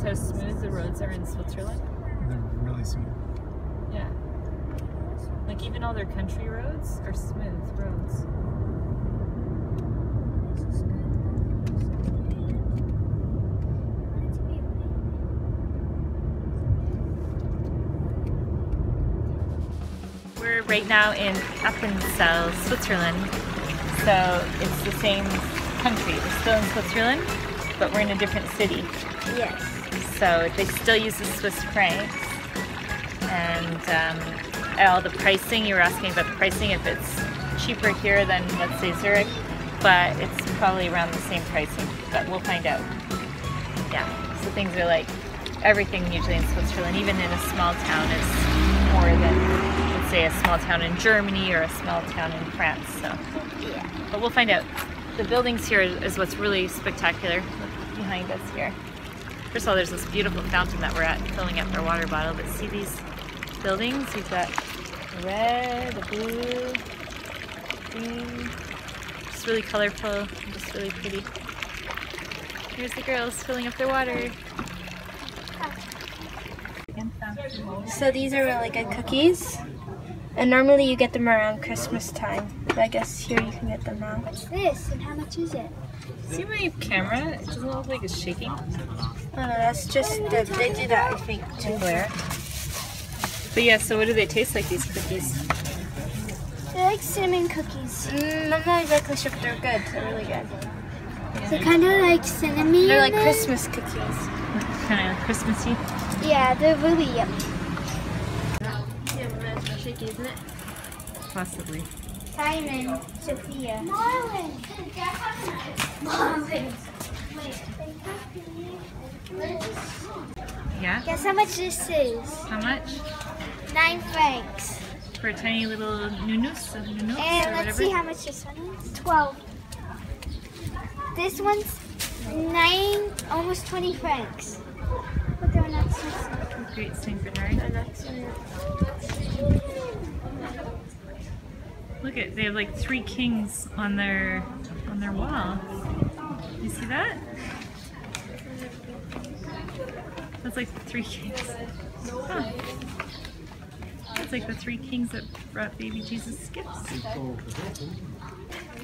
So how smooth the roads are in Switzerland? They're really smooth. Yeah. Like even all their country roads are smooth roads. We're right now in Appenzell, Switzerland. So it's the same country. We're still in Switzerland, but we're in a different city. Yes. So they still use the Swiss francs. And um, all the pricing, you were asking about the pricing, if it's cheaper here than, let's say, Zurich, but it's probably around the same pricing, but we'll find out. Yeah, so things are like, everything usually in Switzerland, even in a small town, is more than, let's say, a small town in Germany or a small town in France, so. Yeah. But we'll find out. The buildings here is what's really spectacular behind us here. First of all, there's this beautiful fountain that we're at filling up our water bottle, but see these buildings? You've got the red, the blue, green. Just really colorful and just really pretty. Here's the girls filling up their water. So these are really good cookies. And normally you get them around Christmas time. But I guess here you can get them now. What's this and how much is it? See my camera? It doesn't look like it's shaking. Oh no, that's just, the, they do that I think to Glare. But yeah, so what do they taste like, these cookies? They're like cinnamon cookies. Mm, I'm not exactly sure, but they're good. They're really good. They're kind of like cinnamon. They're like Christmas cookies. Kind of Christmassy. Yeah, they're really yummy. Yeah, shaky, isn't it? Possibly. Simon, Sophia. Marlon. Marlon. Yeah? Guess how much this is? How much? Nine francs. For a tiny little nunus of nunus or And let's whatever? see how much this one is. Twelve. This one's nine, almost twenty francs. But they're not so simple. Great St. Bernard. Look at they have like three kings on their on their wall. You see that? That's like the three kings. Huh. That's like the three kings that brought baby Jesus gifts.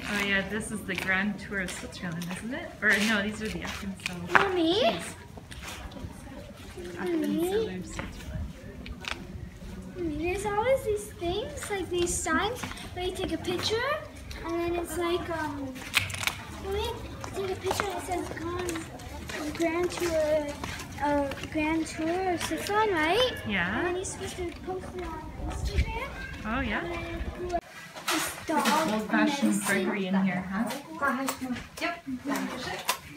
Oh yeah, this is the Grand Tour of Switzerland, isn't it? Or no, these are the Appenzell. Mommy? Jeez. Appenzeller, Switzerland. There's always these things, like these signs, where you take a picture, and then it's like, um, you take a picture and it says Grand, Grand Tour, uh, Grand Tour of Switzerland, right? And Yeah. then you're supposed to post it on Instagram. Oh yeah. And then put this dog. Old-fashioned it's- Drogerie in here, huh?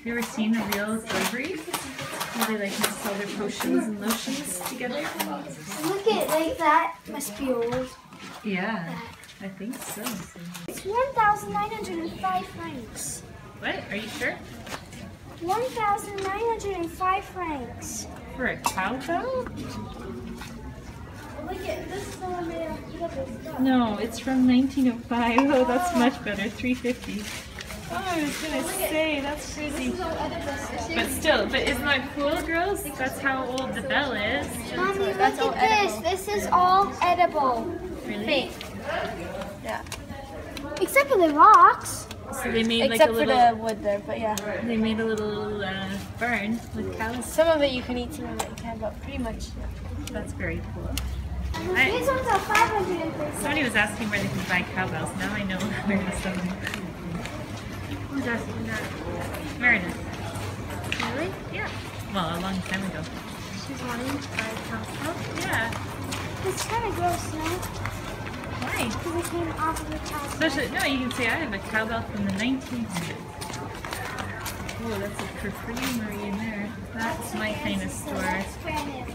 You ever seen a real Drogerie? Where they like mix all their potions and lotions together? Look at like that. Must be old. Yeah, I think so. It's 1,905 francs. What? Are you sure? 1,905 francs. For a cowbell? Look at this is the one made of rubber stuff. No, it's from 1905. Oh, that's oh. much better. 350. Oh, I was gonna say that's crazy. But still, but isn't that cool, girls? That's how old the bell is. Mommy, look That's all at this. This is all edible. Really? Yeah. Except for the rocks. So they made like Except a for the wood there, but yeah. They made a little uh, barn with cows. Some of it you can eat, some of it you can't, but pretty much. That's very cool. I- these ones are 550. Somebody was asking where they can buy cowbells. Now I know where to sell them. Who's asking that? Meredith. Really? Yeah. Well, a long time ago. She's wanting to buy cowbell? Oh, yeah. It's kind of gross now Why? because it came off of the. Especially, no, you can see I have a cowbell from the 1900s. Oh, that's a perfumery in there. That's my kind of store. That's brand new.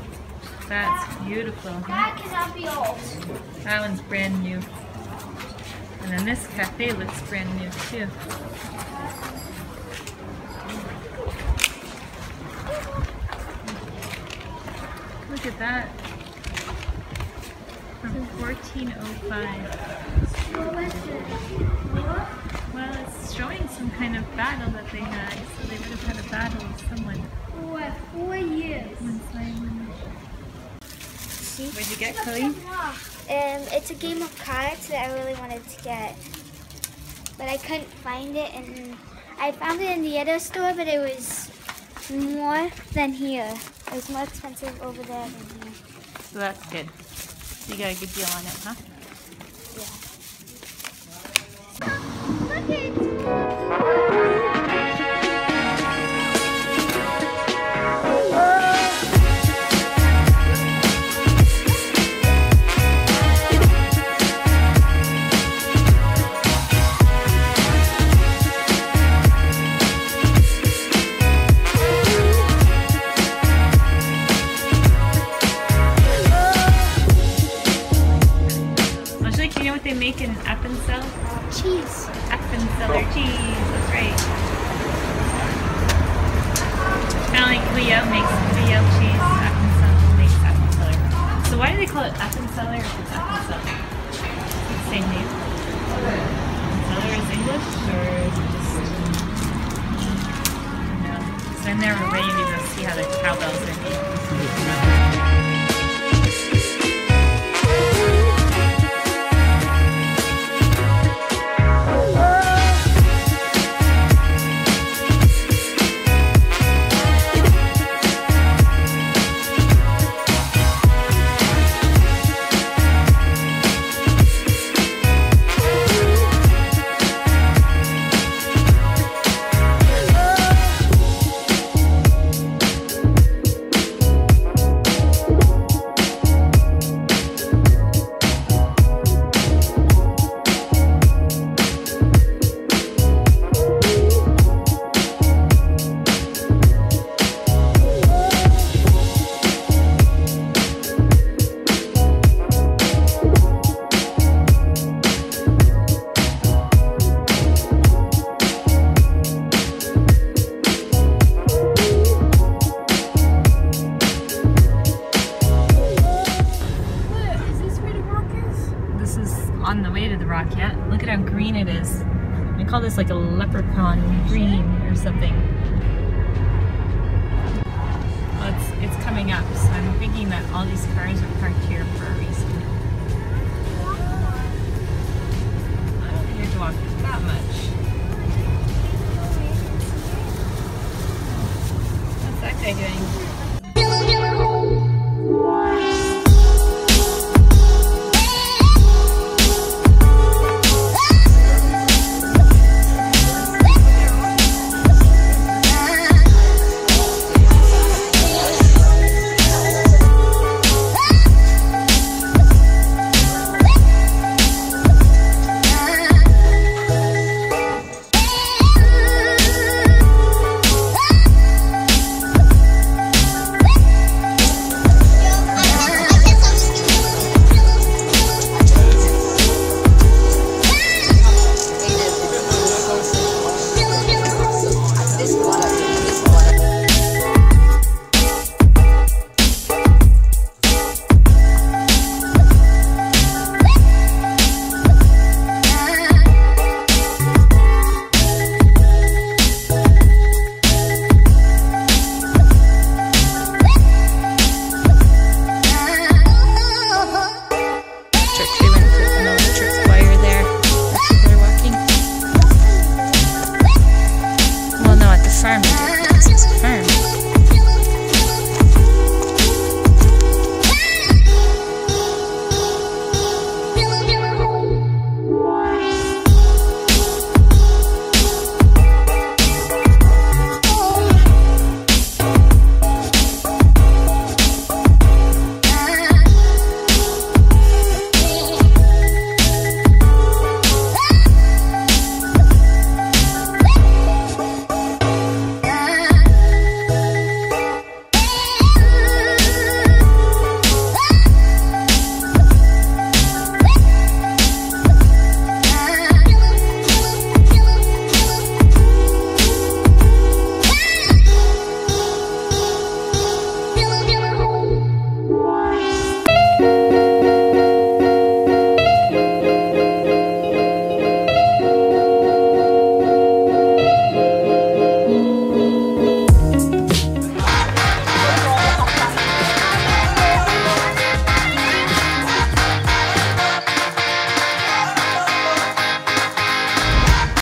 That's beautiful. That cannot be old. That one's brand new. And then this cafe looks brand new too. Look at that. From 1405. What was it? Well, it's showing some kind of battle that they had. So they would have had a battle with someone. For four years. One see. What'd you get, Chloe? Um, it's a game of cards that I really wanted to get, but I couldn't find it, and I found it in the other store, but it was more than here. It was more expensive over there than here. So that's good. So you got a good deal on it, huh? Look it! Do you know what they make in Appenzell? Cheese. Appenzeller cheese, that's right. Like Clio makes Clio cheese, Appenzell makes Appenzeller. So why do they call it Appenzeller if it's Appenzeller? Same name. leprechaun green or something. Well, it's, it's coming up, so I'm thinking that all these cars are parked here for a reason. I don't think to walk that much. What's that guy doing?